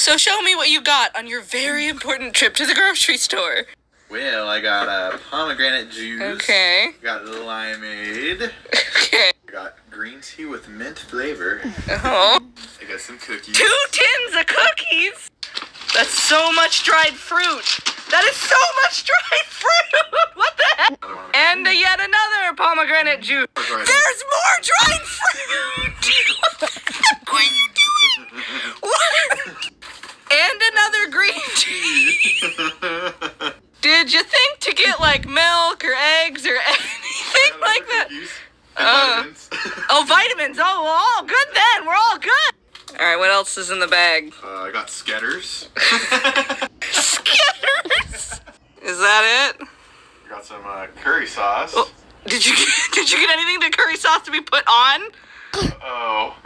So show me what you got on your very important trip to the grocery store. Well, I got a pomegranate juice. Okay. Got limeade. Okay. I got green tea with mint flavor. Oh. I got some cookies. Two tins of cookies. That's so much dried fruit. That is so much dried fruit. What the heck? And uh, yet another pomegranate juice. There's more dried fruit. what are you doing? What? And another green tea. Did you think to get like milk or eggs or anything like that? Uh. vitamins. Oh, vitamins. Oh, all good then. We're all good. All right, what else is in the bag? Uh, I got Sketters. Skitters. Is that it? got some uh, curry sauce. Oh, did you did you get anything to curry sauce to be put on? Oh.